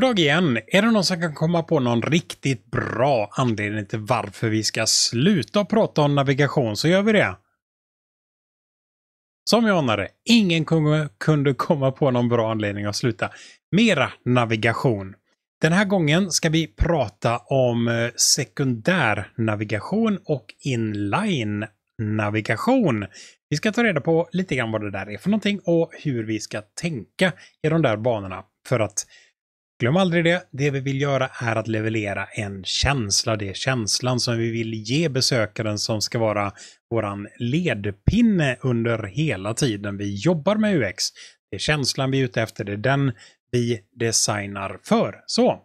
God igen! Är det någon som kan komma på någon riktigt bra anledning till varför vi ska sluta prata om navigation så gör vi det. Som jag anade, ingen kunde komma på någon bra anledning att sluta. Mera navigation. Den här gången ska vi prata om eh, sekundär navigation och inline navigation. Vi ska ta reda på lite grann vad det där är för någonting och hur vi ska tänka i de där banorna för att Glöm aldrig det. Det vi vill göra är att leverera en känsla. Det är känslan som vi vill ge besökaren som ska vara våran ledpinne under hela tiden vi jobbar med UX. Det är känslan vi är ute efter. Det är den vi designar för. Så,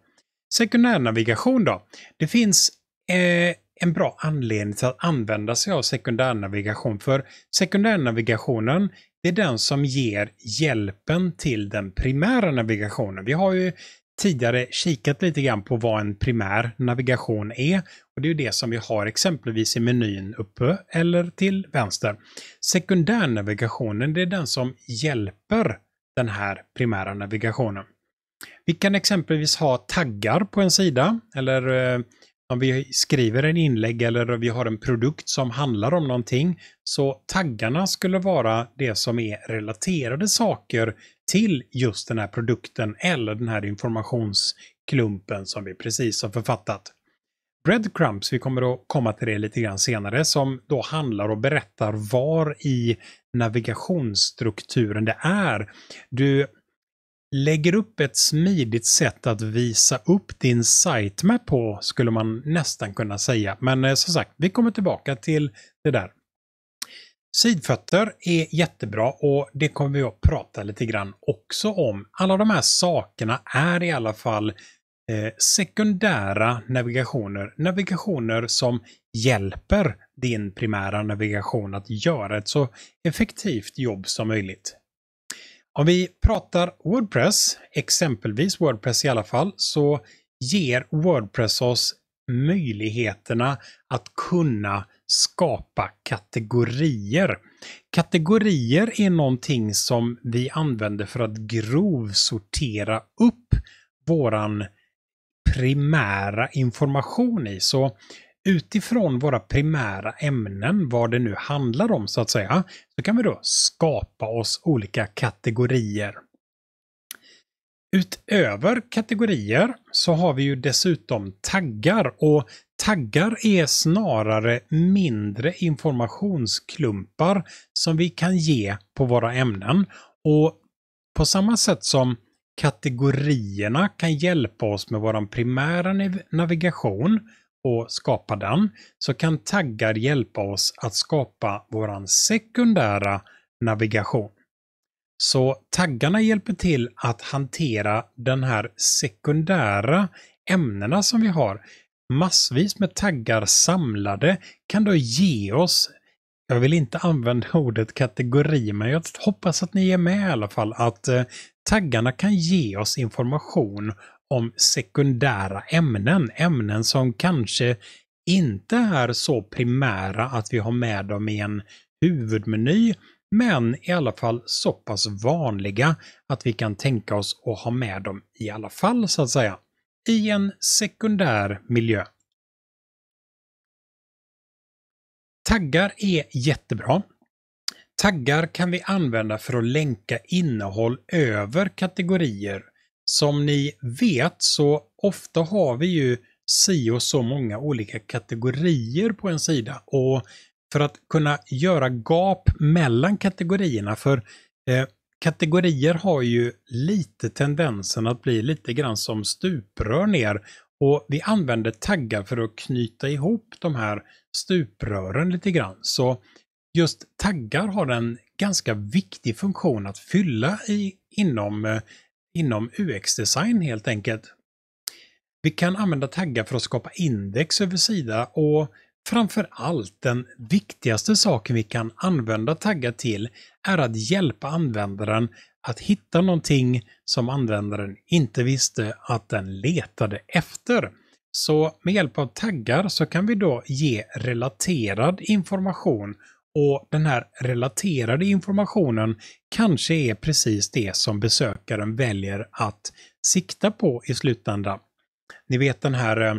sekundärnavigation då. Det finns eh, en bra anledning till att använda sig av sekundärnavigation. För sekundärnavigationen det är den som ger hjälpen till den primära navigationen. Vi har ju tidigare kikat lite grann på vad en primär navigation är. Och Det är det som vi har exempelvis i menyn uppe eller till vänster. Sekundärnavigationen det är den som hjälper den här primära navigationen. Vi kan exempelvis ha taggar på en sida eller eh, om vi skriver en inlägg eller vi har en produkt som handlar om någonting. Så taggarna skulle vara det som är relaterade saker till just den här produkten eller den här informationsklumpen som vi precis har författat. Breadcrumbs, vi kommer att komma till det lite grann senare, som då handlar och berättar var i navigationsstrukturen det är. Du lägger upp ett smidigt sätt att visa upp din sitemap på, skulle man nästan kunna säga. Men eh, som sagt, vi kommer tillbaka till det där. Sidfötter är jättebra och det kommer vi att prata lite grann också om. Alla de här sakerna är i alla fall eh, sekundära navigationer. Navigationer som hjälper din primära navigation att göra ett så effektivt jobb som möjligt. Om vi pratar Wordpress, exempelvis Wordpress i alla fall, så ger Wordpress oss möjligheterna att kunna skapa kategorier. Kategorier är någonting som vi använder för att grovsortera upp våran primära information i. Så utifrån våra primära ämnen, vad det nu handlar om så att säga, så kan vi då skapa oss olika kategorier. Utöver kategorier så har vi ju dessutom taggar och taggar är snarare mindre informationsklumpar som vi kan ge på våra ämnen. Och på samma sätt som kategorierna kan hjälpa oss med vår primära navigation och skapa den, så kan taggar hjälpa oss att skapa vår sekundära navigation. Så taggarna hjälper till att hantera den här sekundära ämnena som vi har. Massvis med taggar samlade kan då ge oss, jag vill inte använda ordet kategori, men jag hoppas att ni är med i alla fall, att eh, taggarna kan ge oss information om sekundära ämnen. Ämnen som kanske inte är så primära att vi har med dem i en huvudmeny, men i alla fall så pass vanliga att vi kan tänka oss att ha med dem i alla fall, så att säga, i en sekundär miljö. Taggar är jättebra. Taggar kan vi använda för att länka innehåll över kategorier som ni vet så ofta har vi ju si och så många olika kategorier på en sida och för att kunna göra gap mellan kategorierna, för eh, kategorier har ju lite tendensen att bli lite grann som stuprör ner och vi använder taggar för att knyta ihop de här stuprören lite grann. Så just taggar har en ganska viktig funktion att fylla i, inom eh, inom UX-design helt enkelt. Vi kan använda taggar för att skapa index över sida och framför allt den viktigaste saken vi kan använda taggar till är att hjälpa användaren att hitta någonting som användaren inte visste att den letade efter. Så med hjälp av taggar så kan vi då ge relaterad information och den här relaterade informationen kanske är precis det som besökaren väljer att sikta på i slutändan. Ni vet den här eh,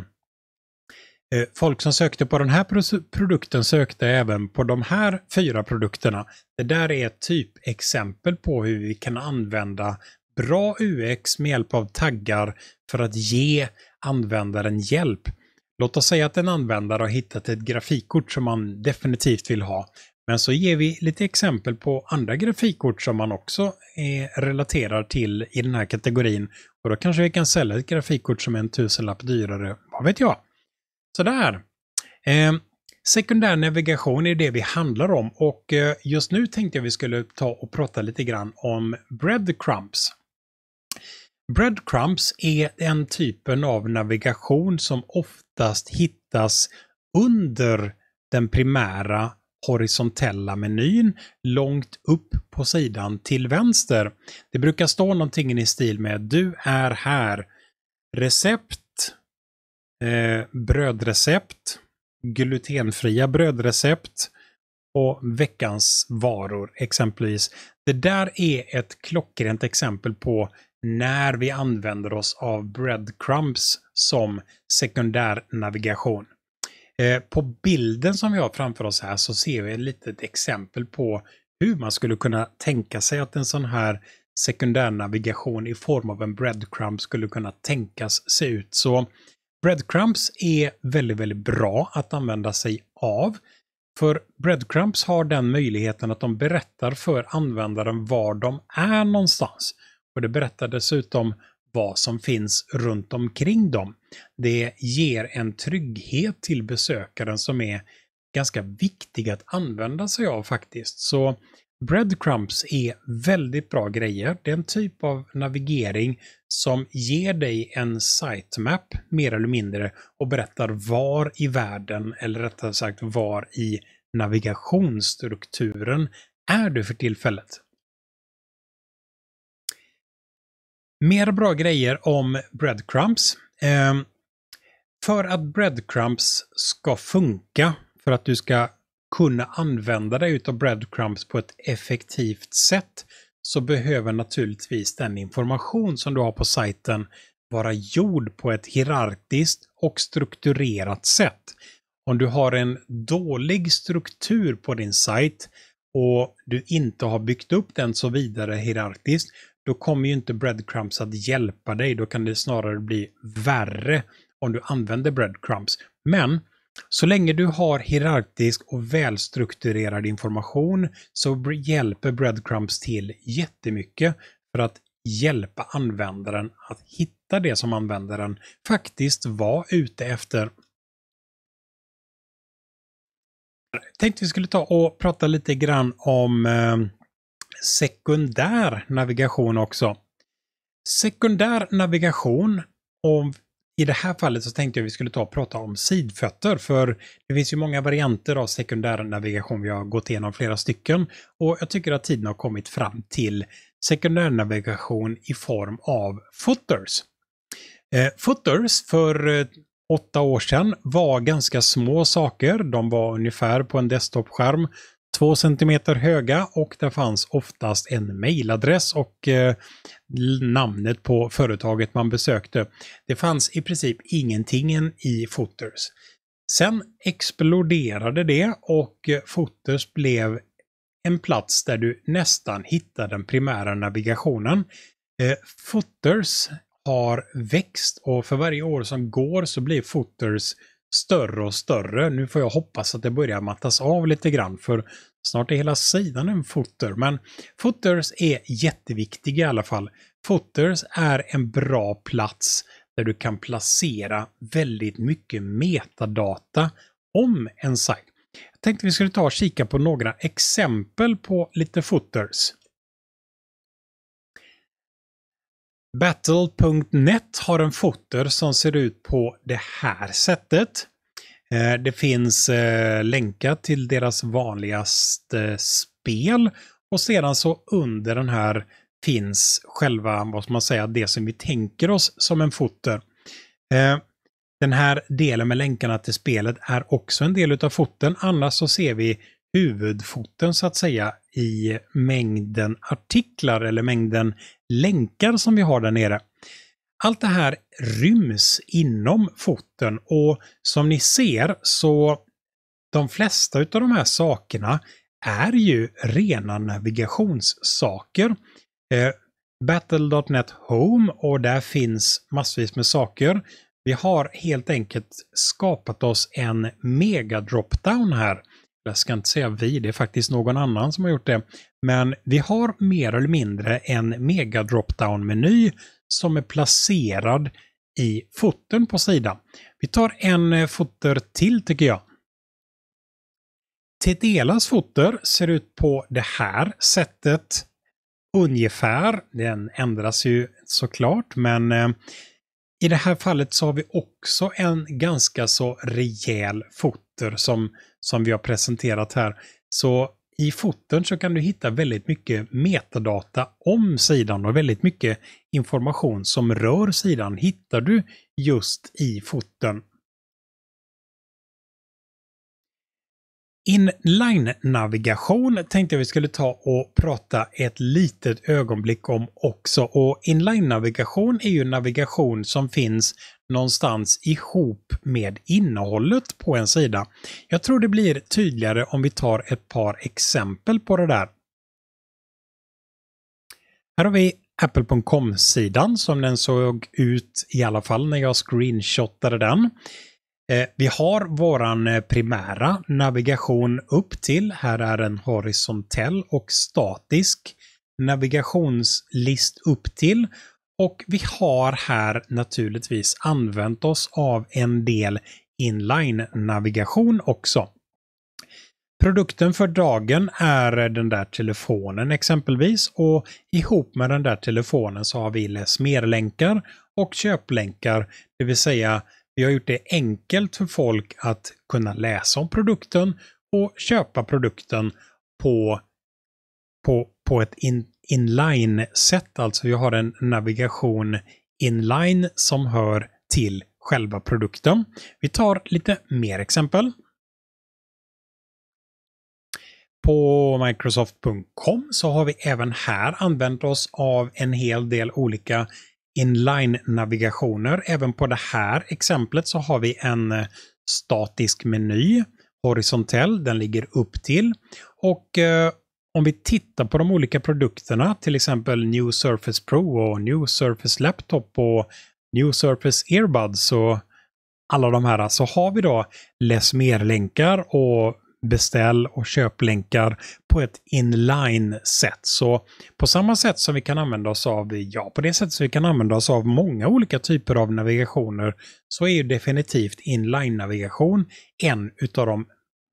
Eh, folk som sökte på den här produkten sökte även på de här fyra produkterna. Det där är ett typexempel på hur vi kan använda bra UX med hjälp av taggar för att ge användaren hjälp. Låt oss säga att en användare har hittat ett grafikkort som man definitivt vill ha. Men så ger vi lite exempel på andra grafikkort som man också är relaterar till i den här kategorin. Och då kanske vi kan sälja ett grafikkort som är en tusenlapp dyrare, vad vet jag. Sådär. Eh, sekundär navigation är det vi handlar om och eh, just nu tänkte jag vi skulle ta och prata lite grann om breadcrumbs. Breadcrumbs är den typen av navigation som oftast hittas under den primära horisontella menyn långt upp på sidan till vänster. Det brukar stå någonting i stil med Du är här. Recept. Eh, brödrecept. Glutenfria brödrecept. Och veckans varor exempelvis. Det där är ett klockrent exempel på när vi använder oss av breadcrumbs som sekundär navigation. Eh, på bilden som vi har framför oss här så ser vi ett litet exempel på hur man skulle kunna tänka sig att en sån här sekundärnavigation i form av en breadcrumb skulle kunna tänkas se ut. Så breadcrumbs är väldigt, väldigt bra att använda sig av. För breadcrumbs har den möjligheten att de berättar för användaren var de är någonstans. Och det berättar dessutom vad som finns runt omkring dem. Det ger en trygghet till besökaren som är ganska viktig att använda sig av faktiskt. Så Breadcrumbs är väldigt bra grejer. Det är en typ av navigering som ger dig en sitemap mer eller mindre och berättar var i världen, eller rättare sagt var i navigationsstrukturen är du för tillfället. Mer bra grejer om breadcrumbs. Eh, för att breadcrumbs ska funka, för att du ska kunna använda dig av breadcrumbs på ett effektivt sätt, så behöver naturligtvis den information som du har på sajten vara gjord på ett hierarkiskt och strukturerat sätt. Om du har en dålig struktur på din sajt och du inte har byggt upp den så vidare hierarkiskt, då kommer ju inte breadcrumbs att hjälpa dig. Då kan det snarare bli värre om du använder breadcrumbs. Men så länge du har hierarkisk och välstrukturerad information så hjälper breadcrumbs till jättemycket för att hjälpa användaren att hitta det som användaren faktiskt var ute efter. Jag tänkte vi skulle ta och prata lite grann om eh, sekundär navigation också. Sekundär navigation, om i det här fallet så tänkte jag vi skulle ta och prata om sidfötter, för det finns ju många varianter av sekundär navigation. Vi har gått igenom flera stycken och jag tycker att tiden har kommit fram till sekundär navigation i form av footers. Eh, footers för eh, åtta år sedan var ganska små saker. De var ungefär på en desktopskärm två centimeter höga och det fanns oftast en mejladress och eh, namnet på företaget man besökte. Det fanns i princip ingenting i Footers. Sen exploderade det och eh, Footers blev en plats där du nästan hittar den primära navigationen. Eh, Footers har växt och för varje år som går så blir Footers större och större. Nu får jag hoppas att det börjar mattas av lite grann för snart är hela sidan en footer. Men footers är jätteviktiga i alla fall. Footers är en bra plats där du kan placera väldigt mycket metadata om en sajt. Jag tänkte vi skulle ta och kika på några exempel på lite footers. Battle.net har en footer som ser ut på det här sättet. Eh, det finns eh, länkar till deras vanligaste spel och sedan så under den här finns själva, vad ska man säga, det som vi tänker oss som en footer. Eh, den här delen med länkarna till spelet är också en del av foten. Annars så ser vi huvudfoten så att säga i mängden artiklar eller mängden länkar som vi har där nere. allt det här ryms inom foten och som ni ser så de flesta av de här sakerna är ju rena navigationssaker. Eh, Battle.net Home och där finns massvis med saker. Vi har helt enkelt skapat oss en mega dropdown här. Jag ska inte säga vi, det är faktiskt någon annan som har gjort det. Men vi har mer eller mindre en mega dropdown-meny som är placerad i foten på sidan. Vi tar en eh, foter till tycker jag. Tedelas foter ser ut på det här sättet ungefär. Den ändras ju såklart, men eh, i det här fallet så har vi också en ganska så rejäl foter som, som vi har presenterat här. Så i foten så kan du hitta väldigt mycket metadata om sidan och väldigt mycket information som rör sidan hittar du just i foten. Inline-navigation tänkte jag vi skulle ta och prata ett litet ögonblick om också. Och inline-navigation är ju navigation som finns någonstans ihop med innehållet på en sida. Jag tror det blir tydligare om vi tar ett par exempel på det där. Här har vi Apple.com-sidan som den såg ut i alla fall när jag screenshotade den. Eh, vi har våran eh, primära navigation upp till. Här är en horisontell och statisk navigationslist upp till. Och vi har här naturligtvis använt oss av en del inline-navigation också. Produkten för dagen är den där telefonen exempelvis och ihop med den där telefonen så har vi läs mer-länkar och köplänkar, det vill säga vi har gjort det enkelt för folk att kunna läsa om produkten och köpa produkten på, på, på ett in, inline-sätt. Alltså vi har en navigation inline som hör till själva produkten. Vi tar lite mer exempel. På Microsoft.com så har vi även här använt oss av en hel del olika inline-navigationer. Även på det här exemplet så har vi en eh, statisk meny, horisontell, den ligger upp till. Och eh, om vi tittar på de olika produkterna, till exempel New Surface Pro och New Surface Laptop och New Surface Earbuds och alla de här, så har vi då läs mer-länkar och beställ och köplänkar på ett inline-sätt. Så på samma sätt som vi kan använda oss av, ja, på det sättet som vi kan använda oss av många olika typer av navigationer så är ju definitivt inline-navigation en utav de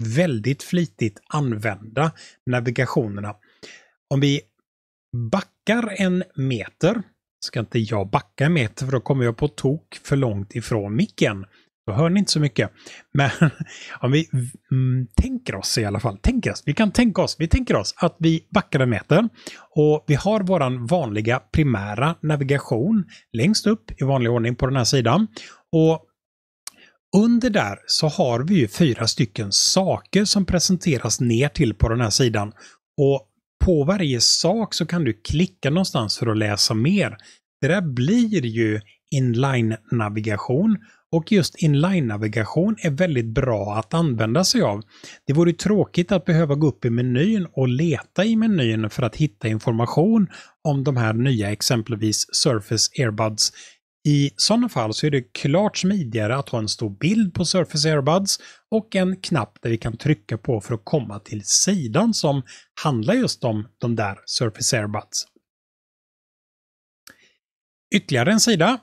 väldigt flitigt använda navigationerna. Om vi backar en meter, ska inte jag backa en meter för då kommer jag på tok för långt ifrån micken. Då hör ni inte så mycket. Men om vi mm, tänker oss i alla fall, tänker oss, vi kan tänka oss, vi tänker oss att vi backar en meter och vi har våran vanliga primära navigation längst upp i vanlig ordning på den här sidan. Och under där så har vi ju fyra stycken saker som presenteras ner till på den här sidan. Och på varje sak så kan du klicka någonstans för att läsa mer. Det där blir ju inline-navigation och just inline-navigation är väldigt bra att använda sig av. Det vore tråkigt att behöva gå upp i menyn och leta i menyn för att hitta information om de här nya exempelvis Surface Airbuds. I sådana fall så är det klart smidigare att ha en stor bild på Surface Airbuds och en knapp där vi kan trycka på för att komma till sidan som handlar just om de där Surface Airbuds. Ytterligare en sida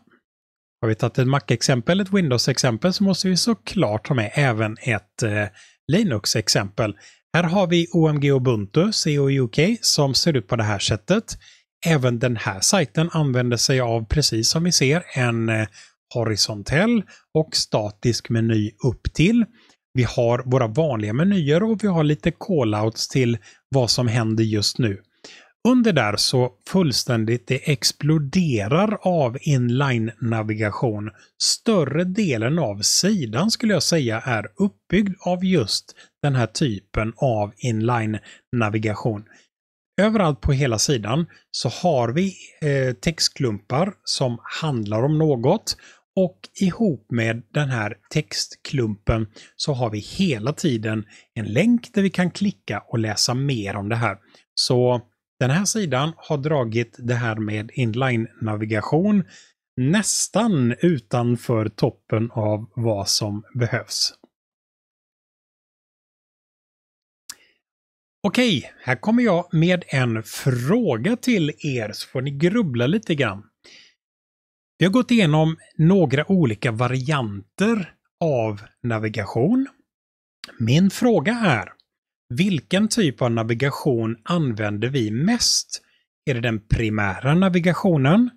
har vi tagit ett Mac-exempel, ett Windows-exempel, så måste vi såklart ha med även ett eh, Linux-exempel. Här har vi OMG Ubuntu, CO UK, som ser ut på det här sättet. Även den här sajten använder sig av, precis som vi ser, en eh, horisontell och statisk meny upp till. Vi har våra vanliga menyer och vi har lite callouts till vad som händer just nu. Under där så fullständigt det exploderar av inline-navigation. Större delen av sidan skulle jag säga är uppbyggd av just den här typen av inline-navigation. Överallt på hela sidan så har vi eh, textklumpar som handlar om något och ihop med den här textklumpen så har vi hela tiden en länk där vi kan klicka och läsa mer om det här. Så den här sidan har dragit det här med inline-navigation nästan utanför toppen av vad som behövs. Okej, här kommer jag med en fråga till er så får ni grubbla lite grann. Vi har gått igenom några olika varianter av navigation. Min fråga är, vilken typ av navigation använder vi mest? Är det den primära navigationen,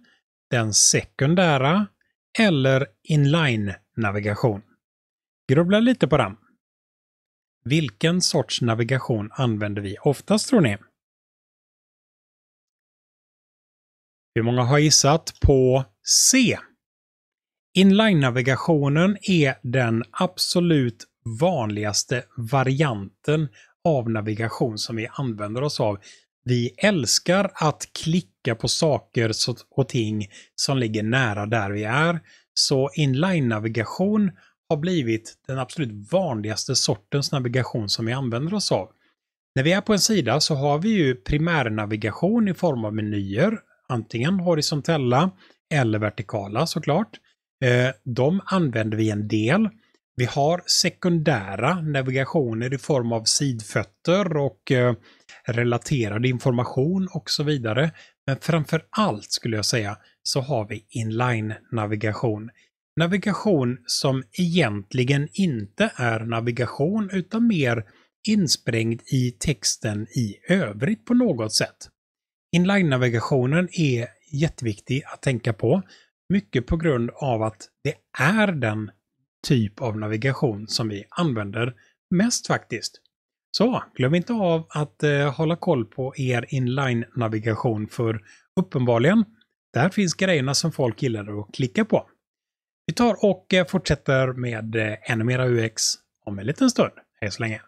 den sekundära eller inline-navigation? Grubbla lite på den. Vilken sorts navigation använder vi oftast tror ni? Hur många har gissat på C? Inline-navigationen är den absolut vanligaste varianten av navigation som vi använder oss av. Vi älskar att klicka på saker och ting som ligger nära där vi är. Så inline-navigation har blivit den absolut vanligaste sortens navigation som vi använder oss av. När vi är på en sida så har vi ju primärnavigation i form av menyer, antingen horisontella eller vertikala såklart. Eh, de använder vi en del. Vi har sekundära navigationer i form av sidfötter och eh, relaterad information och så vidare. Men framför allt skulle jag säga så har vi inline-navigation. Navigation som egentligen inte är navigation utan mer insprängd i texten i övrigt på något sätt. Inline-navigationen är jätteviktig att tänka på. Mycket på grund av att det är den typ av navigation som vi använder mest faktiskt. Så glöm inte av att eh, hålla koll på er inline-navigation för uppenbarligen, där finns grejerna som folk gillar att klicka på. Vi tar och eh, fortsätter med eh, ännu mera UX om en liten stund. Hej så länge!